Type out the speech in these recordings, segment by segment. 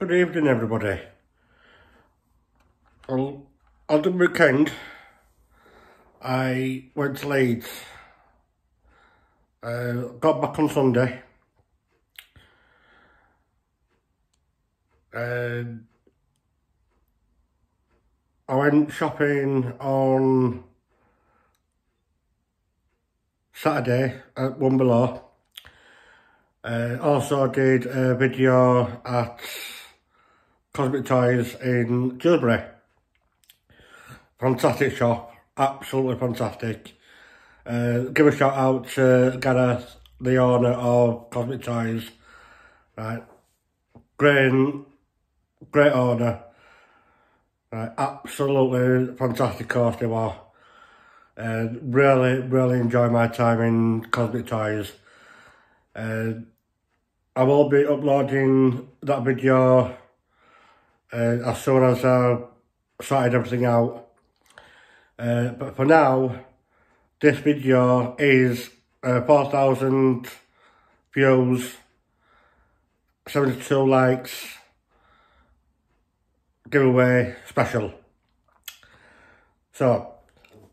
Good evening, everybody. Well, on the weekend, I went to Leeds. Uh, got back on Sunday. And I went shopping on Saturday at One Below. Uh, also did a video at Cosmic Toys in Dewsbury. Fantastic shop, absolutely fantastic. Uh, give a shout out to Gareth, the owner of Cosmic Toys. Right, great, great owner. Right, absolutely fantastic course they were. Uh, really, really enjoy my time in Cosmic Toys. Uh, I will be uploading that video uh, as soon as I sorted everything out. Uh, but for now, this video is uh, 4,000 views, 72 likes, giveaway special. So,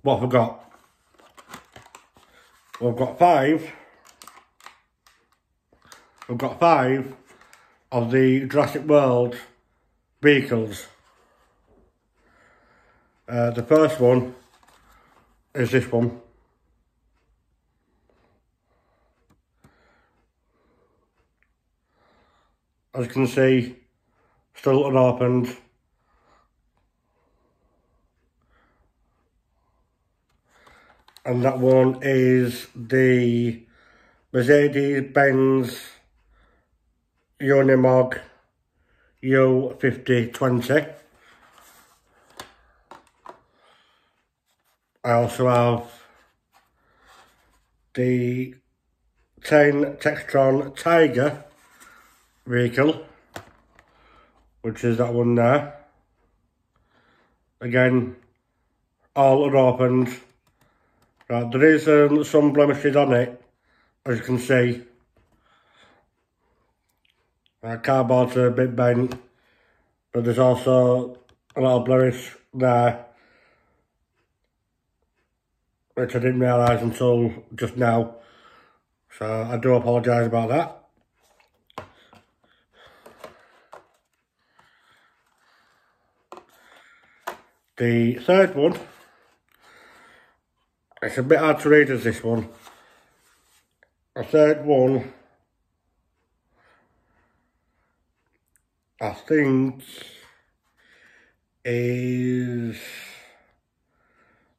what have we got? We've got five. We've got five of the Jurassic World vehicles. Uh, the first one is this one. As you can see, still unopened. And that one is the Mercedes-Benz Unimog U5020. I also have the 10 Textron Tiger vehicle, which is that one there. Again, all unopened. Right, there is um, some blemishes on it, as you can see. Uh, cardboard's a bit bent, but there's also a lot of blemish there, which I didn't realise until just now. So I do apologise about that. The third one, it's a bit hard to read as this one. The third one I think is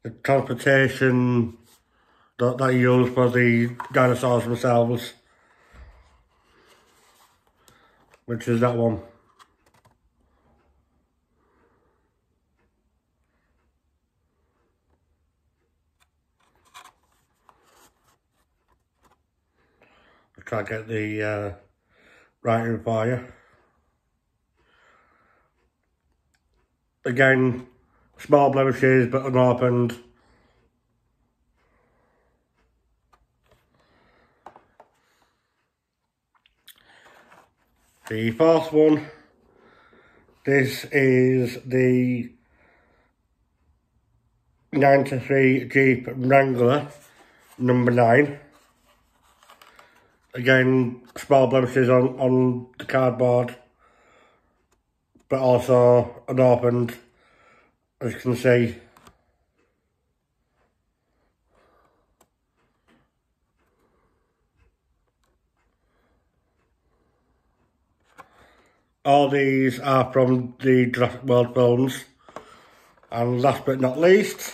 the transportation that they use for the dinosaurs themselves, which is that one. I'll try to get the uh, writing for you. Again, small blemishes but unopened. The fourth one, this is the 93 Jeep Wrangler number 9. Again, small blemishes on, on the cardboard but also unopened, as you can see. All these are from the Jurassic World films. And last but not least,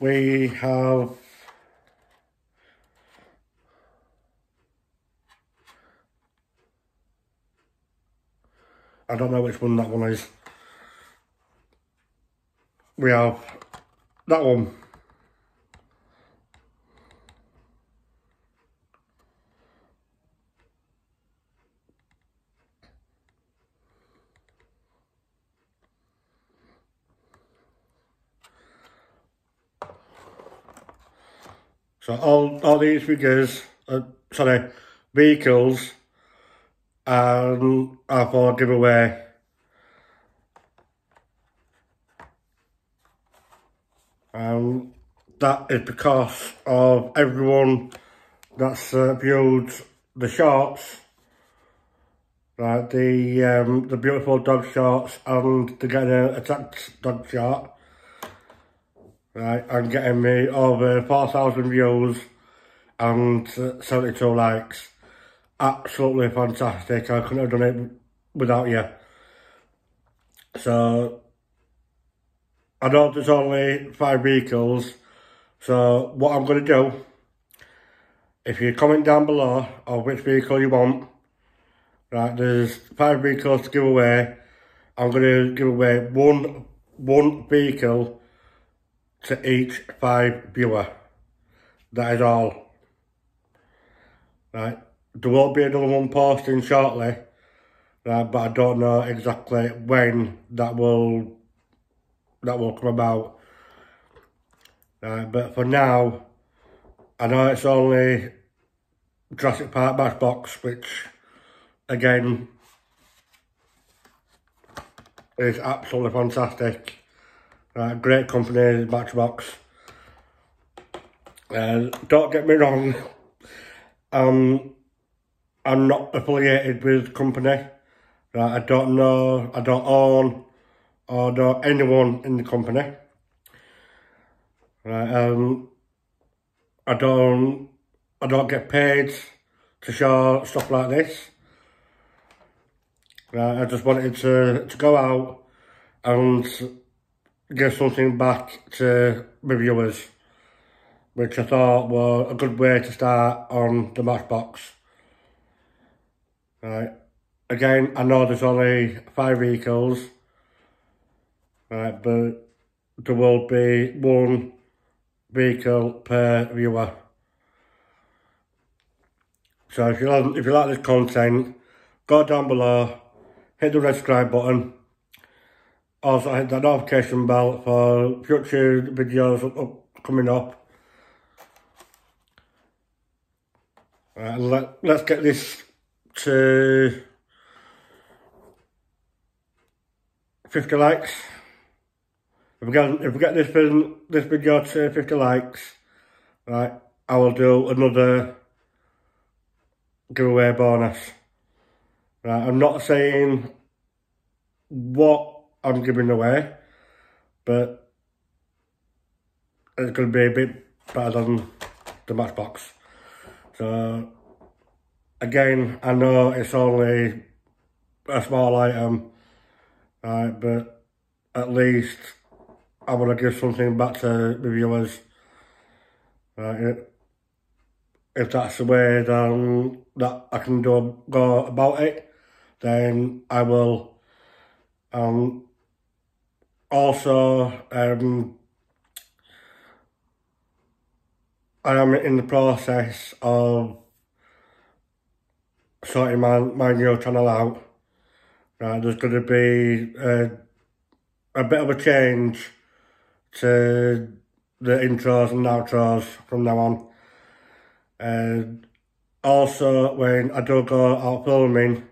we have I don't know which one that one is. We have that one. So all, all these figures, uh, sorry, vehicles and I thought I'd give away and that is because of everyone that's uh, viewed the shorts. Right the um, the beautiful dog shorts and the getting a attacked dog shot right and getting me over 4,000 views and uh, 72 likes absolutely fantastic I couldn't have done it without you so I know there's only five vehicles, so what I'm going to do, if you comment down below of which vehicle you want, right, there's five vehicles to give away. I'm going to give away one one vehicle to each five viewer. That is all. Right, there will be another one posting shortly, but I don't know exactly when that will that will come about. But for now, I know it's only Jurassic Park Matchbox, which again is absolutely fantastic. Uh, great company, Matchbox. Uh, don't get me wrong, um, I'm not affiliated with company. I don't know, I don't own or the, anyone in the company. Right, um, I don't, I don't get paid to show stuff like this. Right, I just wanted to, to go out and give something back to my viewers, which I thought was a good way to start on the Matchbox. Right, again, I know there's only five vehicles, right, but there will be one vehicle per viewer. So if you like, if you like this content, go down below, hit the red subscribe button. Also hit the notification bell for future videos up, coming up. Let, let's get this to 50 likes. If we get if we get this film this video to 50 likes, right, I will do another giveaway bonus. Right, I'm not saying what I'm giving away, but it's going to be a bit better than the Matchbox. So, again, I know it's only a small item, right, but at least I want to give something back to the viewers. Right, if that's the way then, that I can do go about it, then I will. Um, also, um, I am in the process of sorting my, my new channel out. Right, there's going to be a, a bit of a change to the intros and outros from now on. And also, when I do go out filming,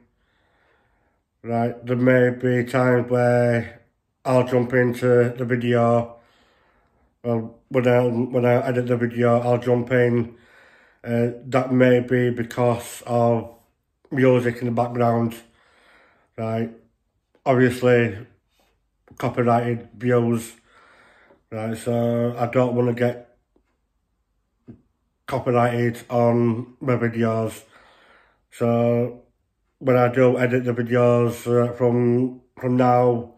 right, there may be times where I'll jump into the video. Well, when I, when I edit the video, I'll jump in. Uh, that may be because of music in the background, right? Obviously, copyrighted views Right, so I don't want to get copyrighted on my videos. So when I do edit the videos uh, from from now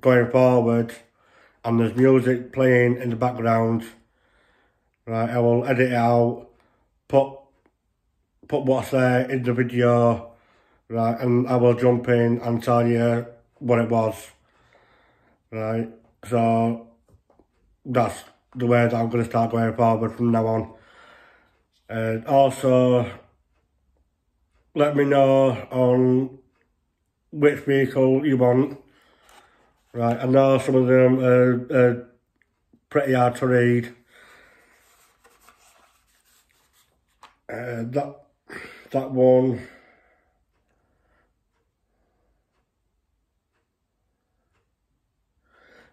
going forward and there's music playing in the background, right, I will edit it out, put put what's there in the video, right, and I will jump in and tell you what it was, right, so that's the way that I'm going to start going forward from now on. And also, let me know on which vehicle you want. Right, I know some of them are, are pretty hard to read. Uh, that that one.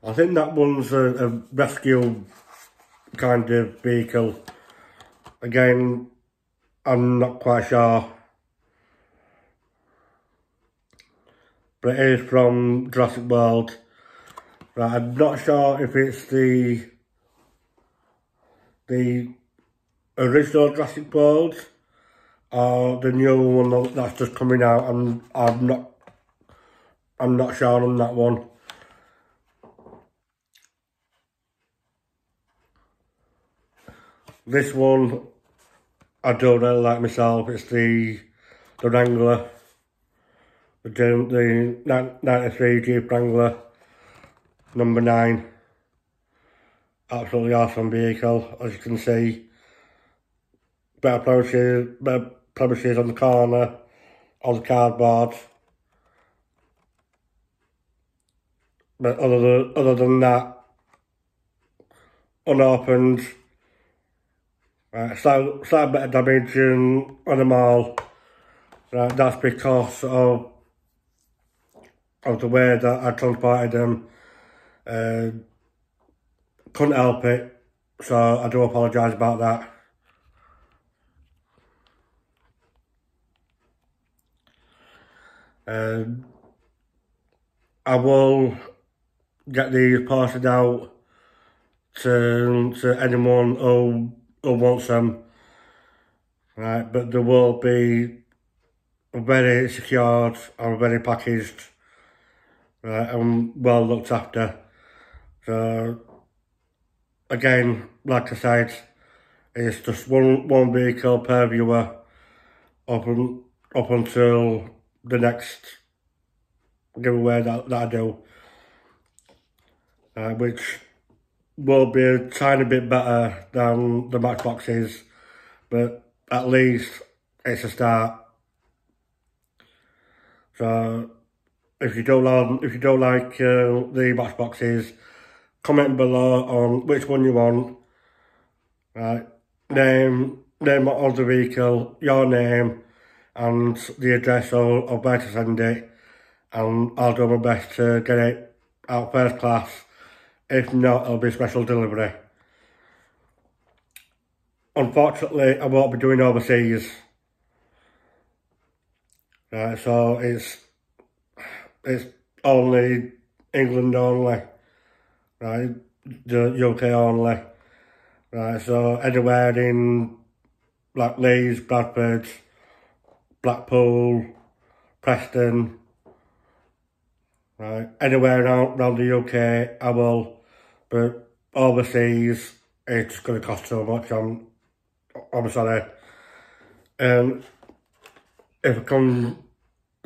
I think that one's a, a rescue kind of vehicle. Again I'm not quite sure. But it is from Jurassic World. Right I'm not sure if it's the the original Jurassic World or the new one that's just coming out. I'm I'm not I'm not sure on that one. This one I don't really like myself. It's the the Wrangler, the the 93 Jeep Wrangler number nine. Absolutely awesome vehicle, as you can see. Better premises, better premises on the corner, on the cardboard. But other than, other than that, unopened, right, slight, slight bit of damage on them all. Right, that's because of of the way that I transported them. Uh, couldn't help it, so I do apologise about that. Um, I will get these posted out to to anyone who who wants them. Right, but they will be very secured and very packaged, right, and well looked after. So again, like I said, it's just one one vehicle per viewer up up until the next giveaway that, that I do uh, which will be a tiny bit better than the Matchboxes, but at least it's a start. So if you don't like if you don't like uh, the Matchboxes, comment below on which one you want. Right, name name of the vehicle, your name, and the address of, of where to send it, and I'll do my best to get it out first class if not, it'll be special delivery. Unfortunately, I won't be doing overseas. Right, so it's it's only England only, right? The UK only, right? So anywhere in like Leeds, Bradford, Blackpool, Preston, right? Anywhere around, around the UK, I will but overseas, it's going to cost so much. I'm, I'm sorry. Um, if I can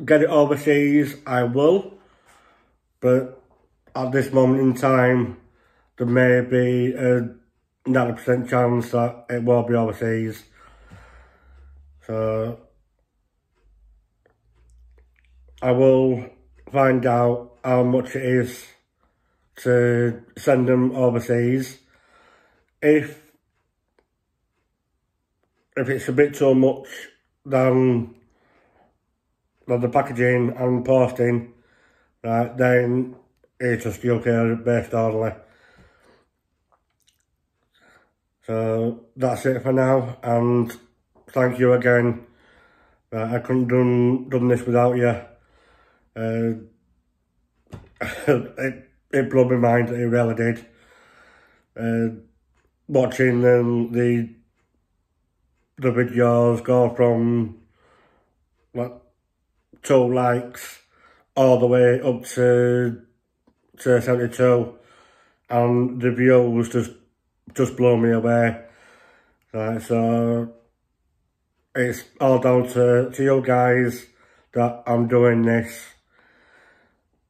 get it overseas, I will. But at this moment in time, there may be a 90% chance that it will be overseas. So, I will find out how much it is to send them overseas. If if it's a bit too much then, the packaging and posting, right, then it's just UK based only. So that's it for now, and thank you again. I couldn't done done this without you. Uh, it, it blew my mind, it really did. Uh, watching um, the the videos go from like two likes all the way up to to 72 and the views just just blow me away. Right, so it's all down to, to you guys that I'm doing this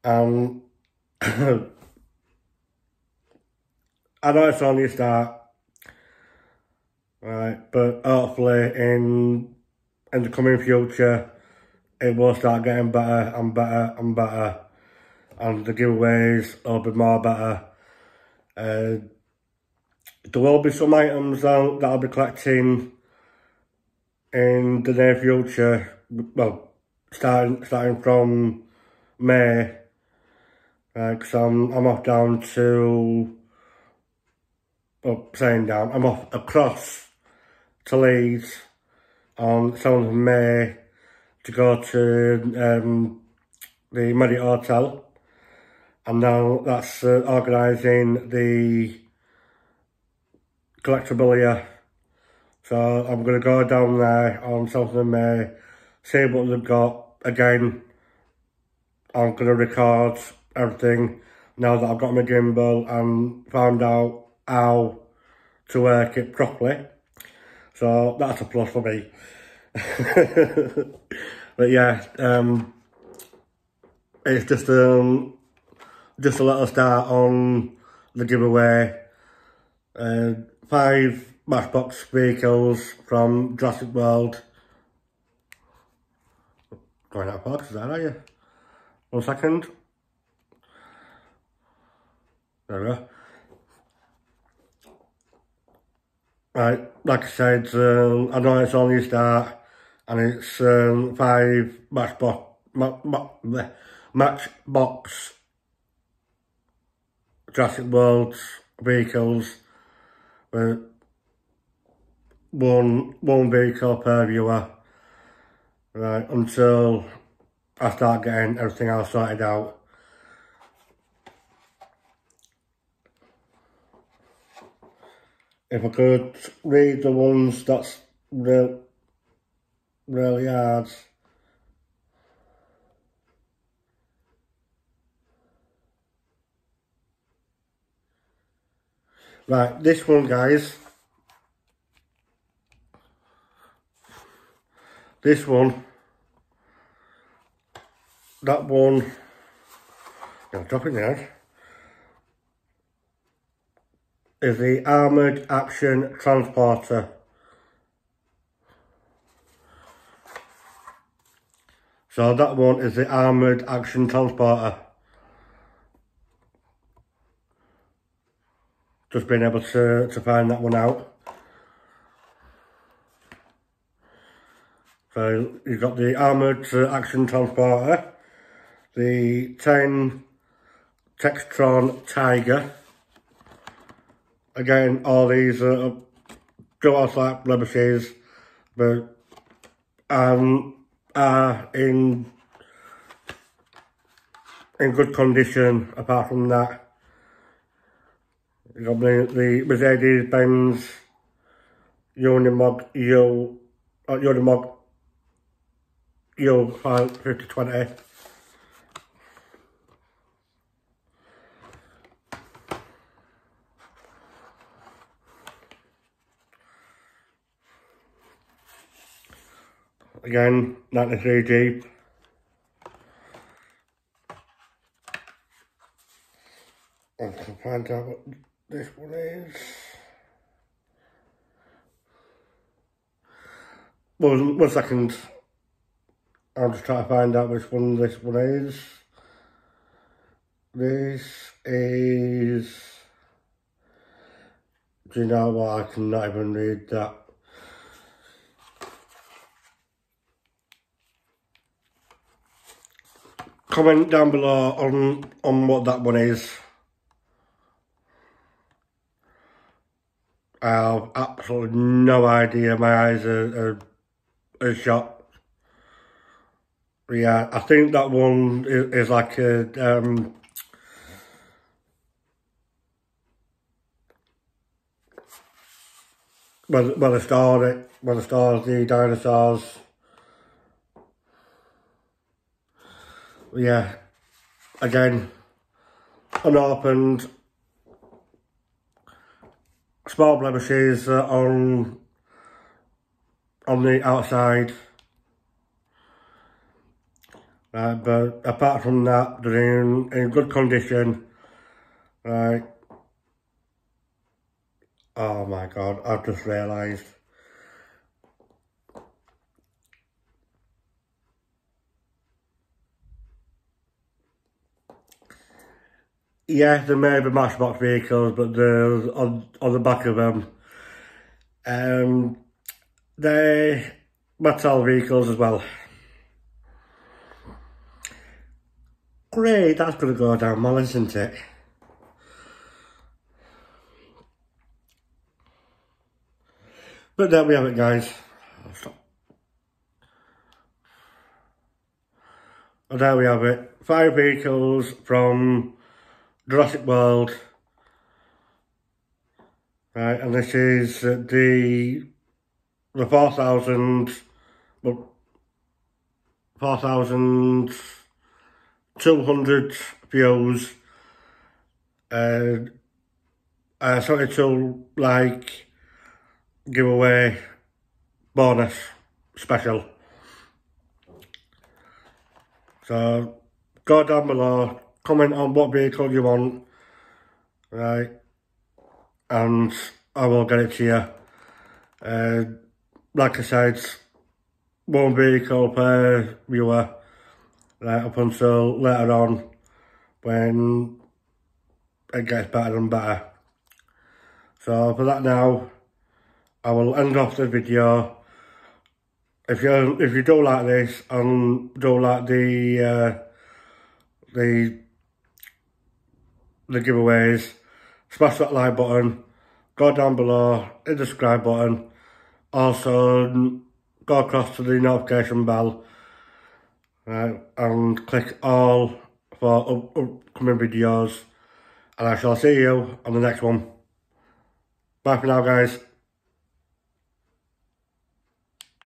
and I know it's only a start, right, but hopefully in in the coming future, it will start getting better and better and better, and the giveaways will be more better. Uh, there will be some items that, that I'll be collecting in the near future, well, starting starting from May, Because I'm, I'm off down to, well, saying down, I'm off across to Leeds on 7th of May to go to um, the Marriott Hotel. And now that's uh, organising the collectibilia. So I'm going to go down there on 7th of May, see what they've got. Again, I'm going to record everything now that I've got my gimbal and found out how to work it properly. So that's a plus for me. but yeah, um, it's just um, just a little start on the giveaway. Uh, five Matchbox vehicles from Jurassic World. Going out of focus, is that, are you? One second. Go. Right, like I said, um, I know it's only a start, and it's um, five Matchbox, ma ma Matchbox Jurassic World vehicles with one one vehicle per viewer right until I start getting everything else sorted out if I could read the ones that's real really hard Right, this one, guys. This one. That one. I'll drop it down. Is the Armoured Action Transporter. So that one is the Armoured Action Transporter. just being able to, to find that one out. So you've got the armoured uh, action transporter, the 10 Textron Tiger. Again, all these are dual slap blemishes, but um, are in in good condition apart from that. You got the, Mercedes the Mercedes-Benz Unimog U, uh, Unimog U 5020. Again, 93 Jeep. I can find out what this one is. One, one second. I'll just try to find out which one this one is. This is... Do you know what? I cannot even read that. Comment down below on, on what that one is. I have absolutely no idea. My eyes are, are, are shot. Yeah, I think that one is, is like a... Um, where they store it, where they store the dinosaurs. Yeah, again, unopened, small blemishes uh, on on the outside. Uh, but apart from that, they're in, in good condition. Right. Oh my god, I've just realised. Yeah, there may be Matchbox vehicles, but there's on, on the back of them. Um, they're Mattel vehicles as well. Great, that's going to go down well, isn't it? But there we have it, guys. And there we have it. Five vehicles from Jurassic World. Right, and this is the the 4,000, well, 4,200 views. Uh, uh, 72 like giveaway bonus special. So go down below, comment on what vehicle you want, right, and I will get it to you. Uh, like I said, one vehicle per viewer, right, up until later on when it gets better and better. So for that now, I will end off the video if you if you do like this and do like the uh, the the giveaways, smash that like button, go down below, hit the subscribe button, also go across to the notification bell. Right, and click all for up upcoming videos. And I shall see you on the next one. Bye for now guys.